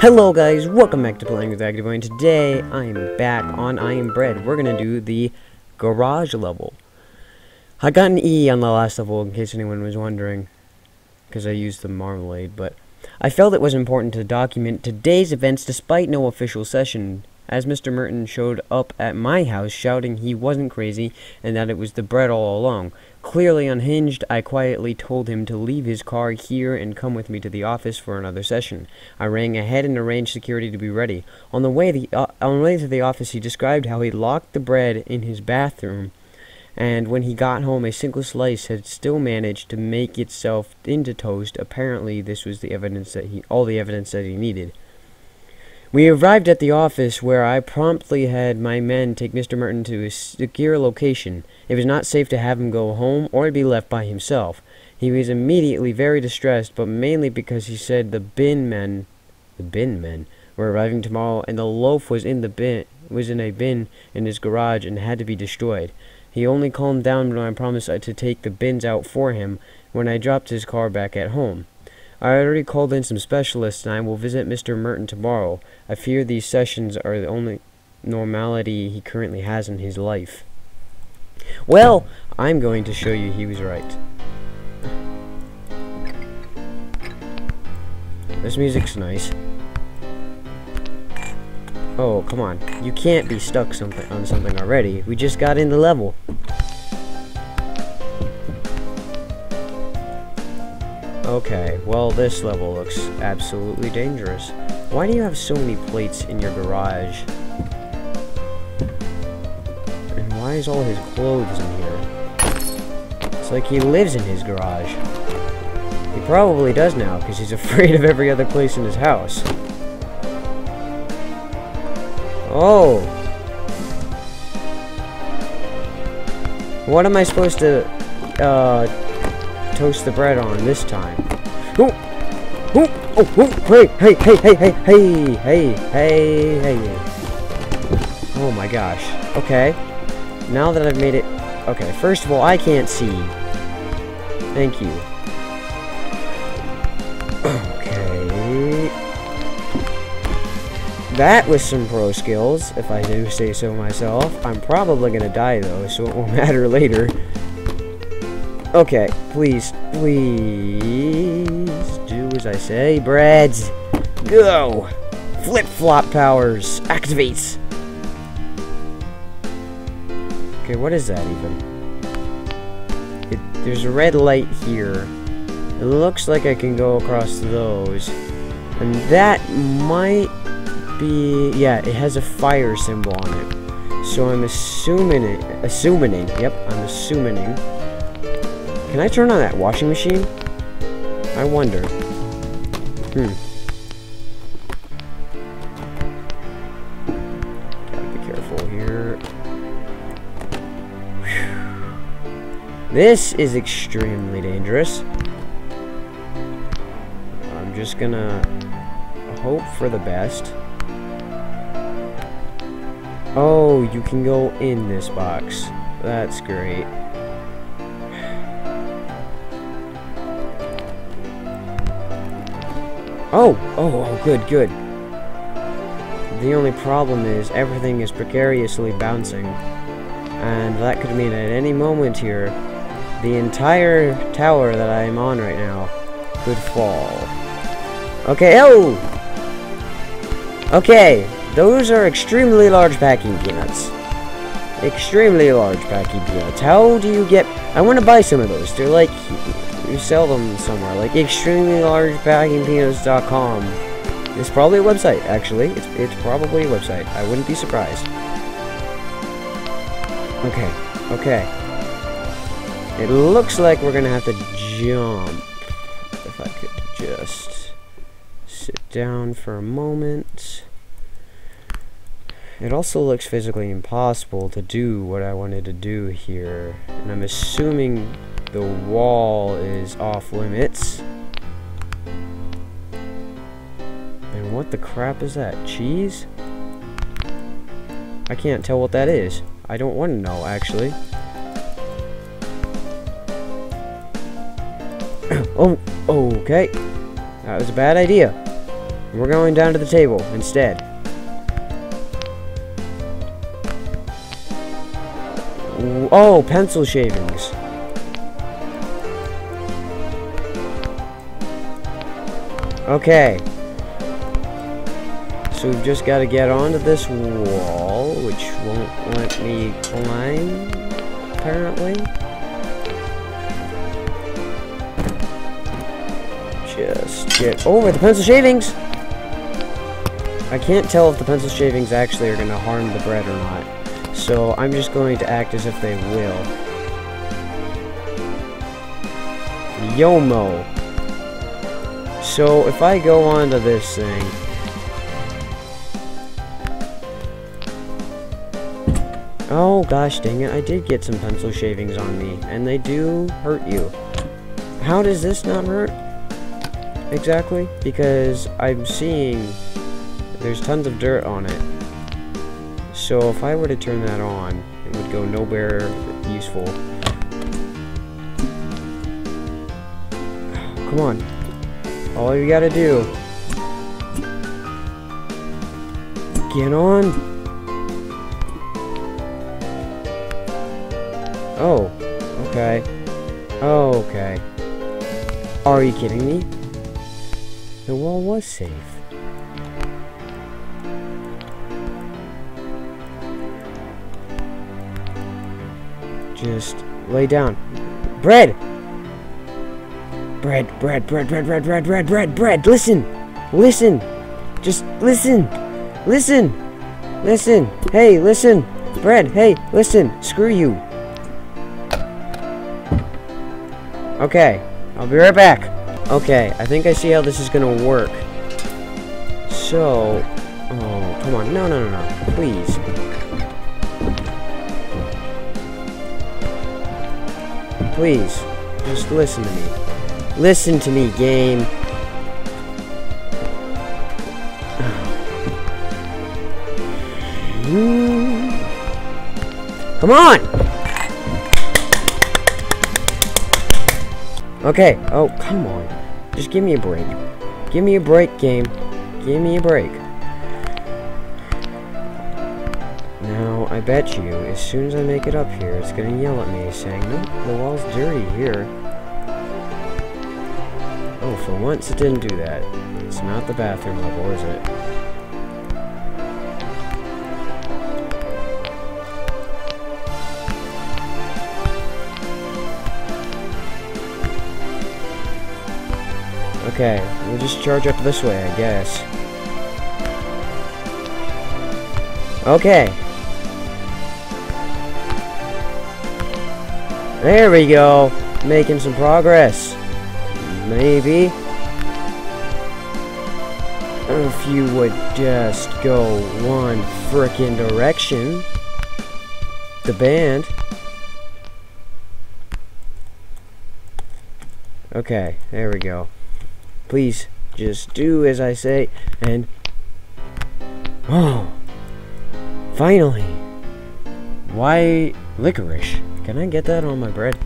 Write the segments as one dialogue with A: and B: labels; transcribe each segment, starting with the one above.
A: Hello guys, welcome back to Playing with Active and today I'm back on I Am Bread. We're gonna do the garage level. I got an E on the last level in case anyone was wondering, because I used the marmalade, but I felt it was important to document today's events despite no official session, as Mr. Merton showed up at my house shouting he wasn't crazy and that it was the bread all along. Clearly unhinged, I quietly told him to leave his car here and come with me to the office for another session. I rang ahead and arranged security to be ready. On the way, the, uh, on the way to the office, he described how he locked the bread in his bathroom, and when he got home, a single slice had still managed to make itself into toast. Apparently, this was the evidence that he, all the evidence that he needed. We arrived at the office where I promptly had my men take Mr. Merton to a secure location. It was not safe to have him go home or be left by himself. He was immediately very distressed, but mainly because he said the bin men, the bin men, were arriving tomorrow and the loaf was in the bin, was in a bin in his garage and had to be destroyed. He only calmed down when I promised to take the bins out for him when I dropped his car back at home. I already called in some specialists and I will visit Mr. Merton tomorrow. I fear these sessions are the only normality he currently has in his life. Well, I'm going to show you he was right. This music's nice. Oh, come on. You can't be stuck something on something already. We just got in the level. Okay, well this level looks absolutely dangerous. Why do you have so many plates in your garage? And why is all his clothes in here? It's like he lives in his garage. He probably does now, because he's afraid of every other place in his house. Oh! What am I supposed to, uh, toast the bread on this time. Oh, hey, hey, hey, hey, hey, hey, hey, hey, hey. Oh my gosh. Okay. Now that I've made it... Okay, first of all, I can't see. Thank you. Okay. That was some pro skills, if I do say so myself. I'm probably gonna die though, so it won't matter later. Okay, please, please do as I say. Breads, go! Flip-flop powers, activate! Okay, what is that even? It, there's a red light here. It looks like I can go across those. And that might be... Yeah, it has a fire symbol on it. So I'm assuming it... Assuming, yep, I'm assuming can I turn on that washing machine? I wonder. Hmm. Gotta be careful here. Whew. This is extremely dangerous. I'm just gonna hope for the best. Oh, you can go in this box. That's great. Oh, oh, oh, good, good. The only problem is everything is precariously bouncing. And that could mean at any moment here, the entire tower that I am on right now could fall. Okay, oh! Okay, those are extremely large packing peanuts. Extremely large packing peanuts. How do you get... I want to buy some of those. They're like you sell them somewhere, like extremely large peanuts.com. It's probably a website, actually. It's, it's probably a website. I wouldn't be surprised. Okay, okay. It looks like we're gonna have to jump. If I could just sit down for a moment. It also looks physically impossible to do what I wanted to do here. And I'm assuming the wall is off limits. And what the crap is that? Cheese? I can't tell what that is. I don't want to know, actually. oh, okay. That was a bad idea. We're going down to the table instead. Oh, pencil shavings. Okay. So we've just got to get onto this wall, which won't let me climb, apparently. Just get over the pencil shavings! I can't tell if the pencil shavings actually are going to harm the bread or not. So I'm just going to act as if they will. Yomo. So if I go onto this thing, Oh gosh dang it, I did get some pencil shavings on me, and they do hurt you. How does this not hurt? Exactly? Because I'm seeing there's tons of dirt on it. So if I were to turn that on, it would go nowhere useful. Come on. All you gotta do. Get on. Oh, okay. Okay. Are you kidding me? The wall was safe. Just lay down. Bread! Bread, bread, bread, bread, bread, bread, bread, bread, bread. Listen! Listen! Just listen! Listen! Listen! Hey, listen! Bread, hey, listen! Screw you! Okay, I'll be right back. Okay, I think I see how this is gonna work. So... Oh, come on. No, no, no, no. Please. Please. Just listen to me. Listen to me, game. Come on! Okay, oh, come on. Just give me a break. Give me a break, game. Give me a break. Now, I bet you, as soon as I make it up here, it's gonna yell at me, saying, Nope, the wall's dirty here. Oh, for once it didn't do that. It's not the bathroom level, is it? Okay, we'll just charge up this way, I guess. Okay. There we go. Making some progress. Maybe. If you would just go one frickin' direction. The band. Okay, there we go. Please, just do as I say, and... Oh! Finally! Why licorice? Can I get that on my bread?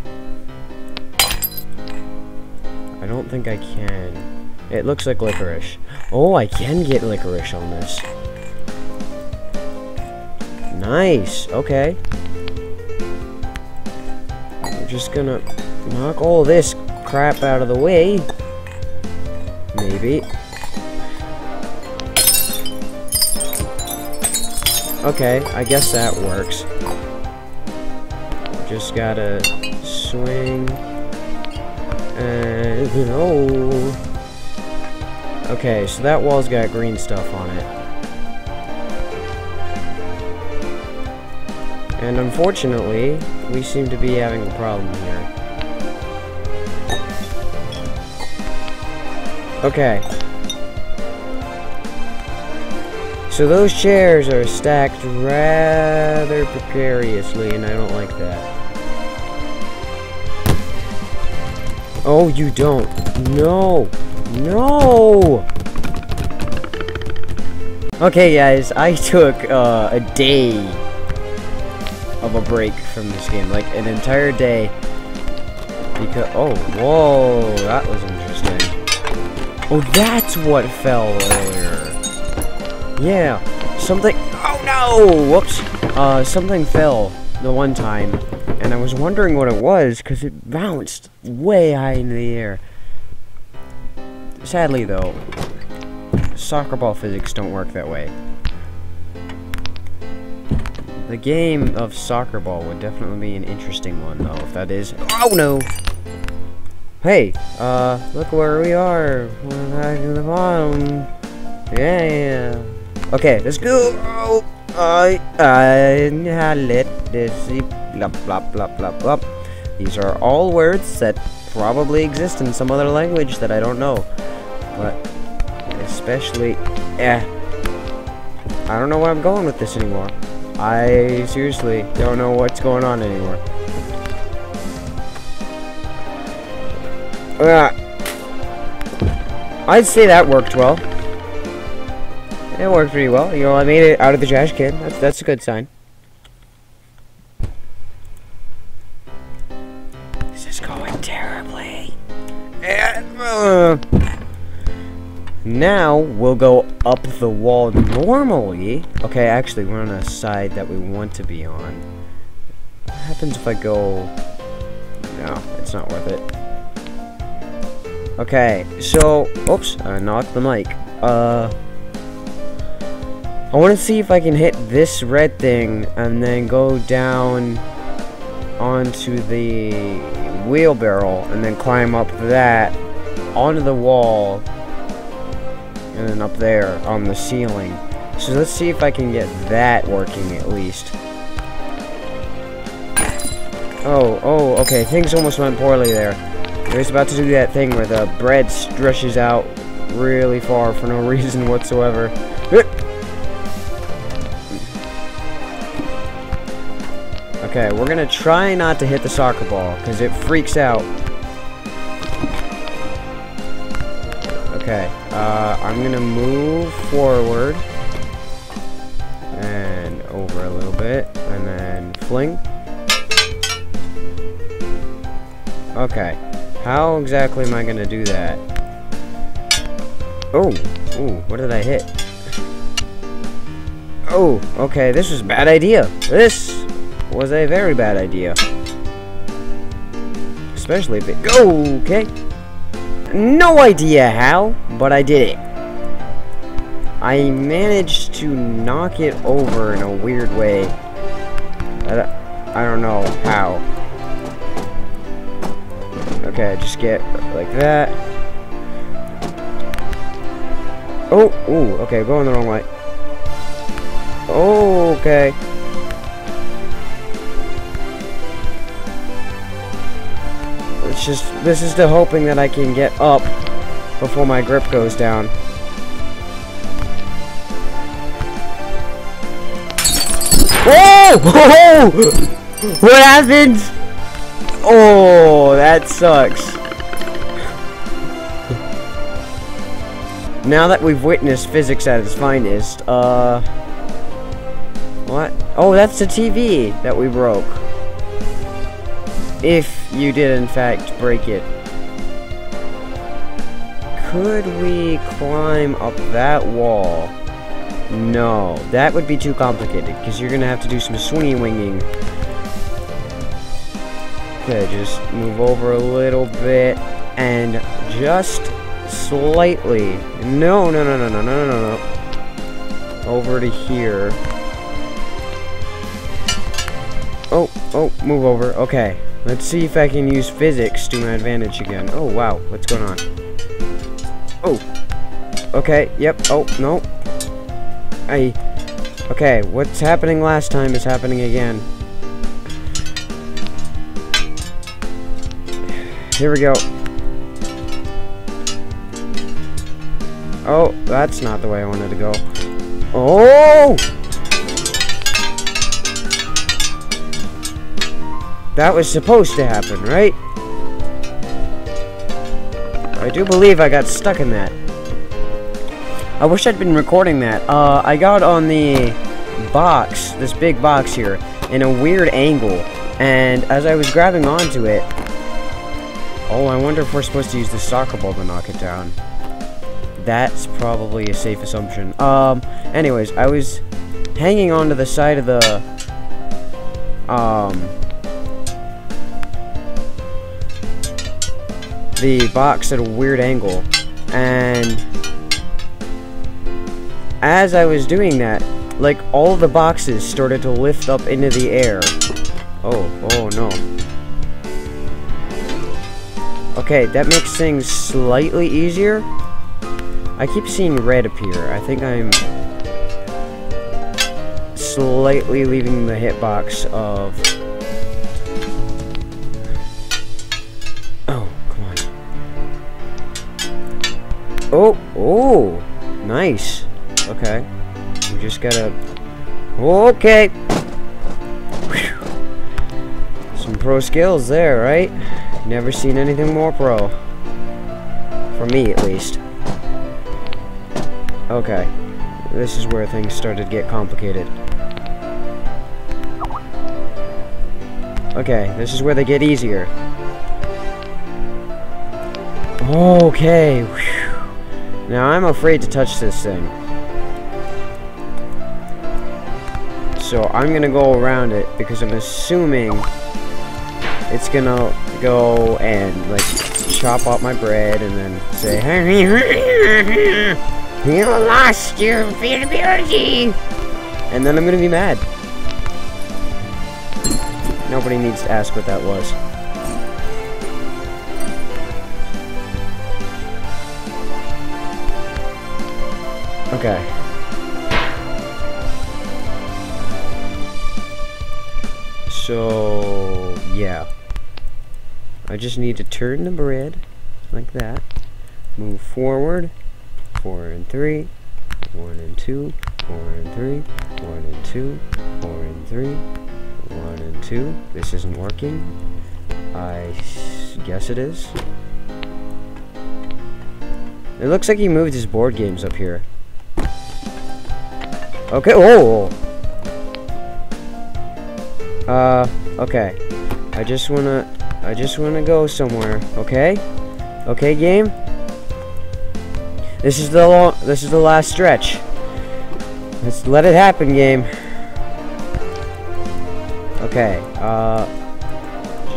A: I don't think I can. It looks like licorice. Oh, I can get licorice on this. Nice. Okay. We're just gonna knock all this crap out of the way. Maybe. Okay, I guess that works. Just gotta swing. Uh, and... Oh! Okay, so that wall's got green stuff on it. And unfortunately, we seem to be having a problem here. Okay. So those chairs are stacked rather precariously, and I don't like that. Oh, you don't. No. No! Okay, guys, I took uh, a day of a break from this game. Like, an entire day. Because, oh, whoa, that was interesting. Oh, that's what fell earlier. Yeah, something... Oh, no! Whoops. Uh, something fell the one time, and I was wondering what it was, because it bounced way high in the air. Sadly, though, soccer ball physics don't work that way. The game of soccer ball would definitely be an interesting one, though, if that is... Oh, no! Hey, uh, look where we are. We're back in the bottom. Yeah. Okay, let's go. I, I, let this blah blah blah blah blah. These are all words that probably exist in some other language that I don't know. But, especially, eh. I don't know where I'm going with this anymore. I seriously don't know what's going on anymore. Uh, I'd say that worked well. It worked pretty well. You know, I made it out of the trash can. That's that's a good sign. This is going terribly. And, uh, now we'll go up the wall normally. Okay, actually, we're on a side that we want to be on. What happens if I go... No, it's not worth it. Okay, so... Oops, I knocked the mic. Uh... I want to see if I can hit this red thing and then go down onto the wheelbarrow and then climb up that onto the wall and then up there on the ceiling. So let's see if I can get that working at least. Oh, oh, okay, things almost went poorly there. I was about to do that thing where the bread stretches out really far for no reason whatsoever. Okay, we're gonna try not to hit the soccer ball, because it freaks out. Okay, uh, I'm gonna move forward, and over a little bit, and then fling. Okay, how exactly am I gonna do that? Oh, ooh, what did I hit? Oh, okay, this was a bad idea. This was a very bad idea. Especially if it... Okay. No idea how, but I did it. I managed to knock it over in a weird way. I, don't know how. Okay, just get like that. Oh, ooh, okay, going the wrong way. Oh, okay. Just, this is the hoping that I can get up before my grip goes down. Oh! What happened? Oh, that sucks. now that we've witnessed physics at its finest, uh... What? Oh, that's the TV that we broke. If you did, in fact, break it. Could we climb up that wall? No, that would be too complicated, because you're going to have to do some swingy winging. Okay, just move over a little bit, and just slightly. No, no, no, no, no, no, no, no. Over to here. Oh, oh, move over. Okay. Let's see if I can use physics to my advantage again. Oh, wow. What's going on? Oh. Okay, yep. Oh, no. I... Okay, what's happening last time is happening again. Here we go. Oh, that's not the way I wanted to go. Oh! That was supposed to happen, right? I do believe I got stuck in that. I wish I'd been recording that. Uh, I got on the box, this big box here, in a weird angle. And as I was grabbing onto it... Oh, I wonder if we're supposed to use the soccer ball to knock it down. that's probably a safe assumption. Um, anyways, I was hanging onto the side of the, um, the box at a weird angle, and as I was doing that, like, all the boxes started to lift up into the air. Oh, oh no. Okay, that makes things slightly easier. I keep seeing red appear. I think I'm slightly leaving the hitbox of... Oh, oh, nice. Okay. We just gotta... Okay! Whew. Some pro skills there, right? Never seen anything more pro. For me, at least. Okay. This is where things started to get complicated. Okay, this is where they get easier. Okay. Whew. Now, I'm afraid to touch this thing. So I'm gonna go around it because I'm assuming it's gonna go and like chop up my bread and then say hey, You lost your ability And then I'm gonna be mad. Nobody needs to ask what that was. Okay. So, yeah. I just need to turn the bread like that. Move forward. Four and three. One and two. Four and three. One and two. Four and three. One and two. This isn't working. I guess it is. It looks like he moved his board games up here. Okay, oh! Uh, okay. I just wanna, I just wanna go somewhere, okay? Okay, game? This is the long, this is the last stretch. Let's let it happen, game. Okay, uh,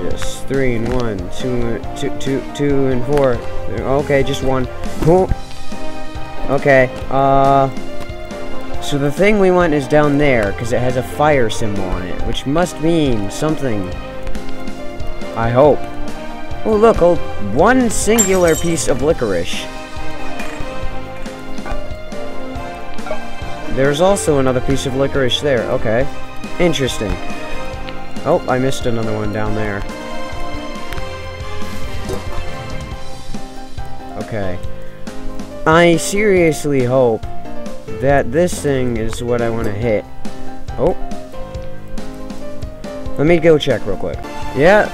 A: just three and one, two, two, two, two and four. Okay, just one. Okay, uh... So the thing we want is down there, because it has a fire symbol on it, which must mean something. I hope. Oh look, oh, one singular piece of licorice. There's also another piece of licorice there, okay. Interesting. Oh, I missed another one down there. Okay. I seriously hope that this thing is what I want to hit. Oh. Let me go check real quick. Yeah,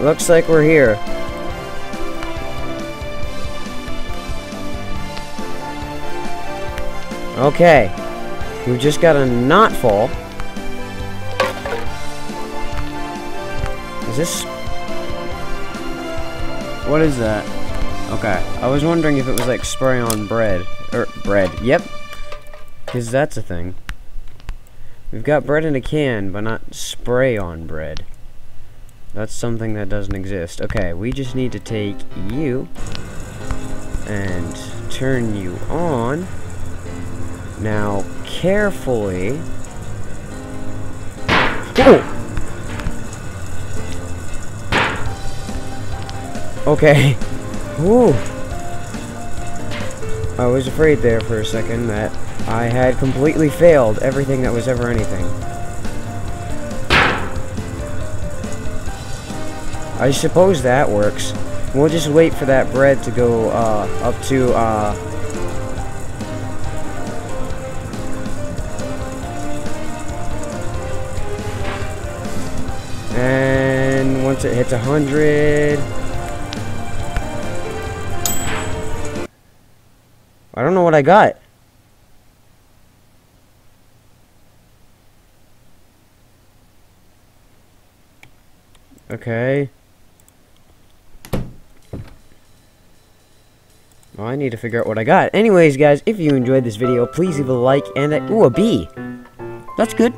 A: looks like we're here. Okay. We've just got to not fall. Is this... What is that? Okay. I was wondering if it was like spray on bread. Er, bread. Yep, because that's a thing. We've got bread in a can, but not spray on bread. That's something that doesn't exist. Okay, we just need to take you and turn you on. Now, carefully... Oh! Okay. Ooh. I was afraid there for a second that I had completely failed everything that was ever anything. I suppose that works. We'll just wait for that bread to go uh, up to... Uh, and once it hits 100... I got. Okay. Well, I need to figure out what I got. Anyways, guys, if you enjoyed this video, please leave a like and a... Ooh, a B. That's good.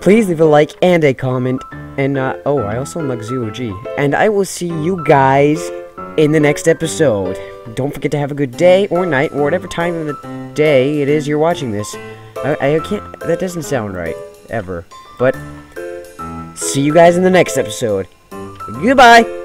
A: Please leave a like and a comment. And, uh, oh, I also unlocked Zero G. And I will see you guys in the next episode. Don't forget to have a good day or night or whatever time of the day it is you're watching this. I, I can't... That doesn't sound right. Ever. But, see you guys in the next episode. Goodbye!